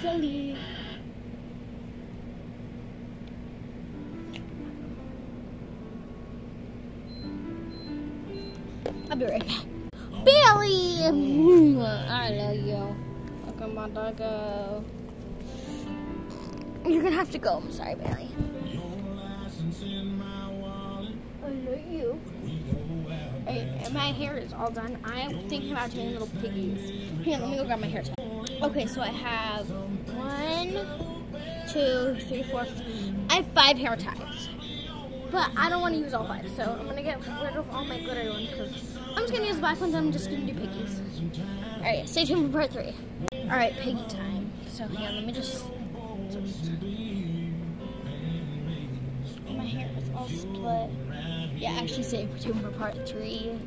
Sally. I'll be right back. Billy! I love you. Look, I'm about to go. You're gonna have to go. I'm sorry, Bailey. I love you. Hey, my hair is all done. I'm thinking about doing little piggies. Here, let me go grab my hair tie. Okay, so I have one, two, three, four. I have five hair ties. But I don't want to use all five, so I'm gonna get rid of all my glitter ones because I'm just gonna use the black ones. I'm just gonna do piggies. All right, stay tuned for part three. All right, piggy time. So here, let me just my hair is all split. Yeah, actually, stay tuned for part three.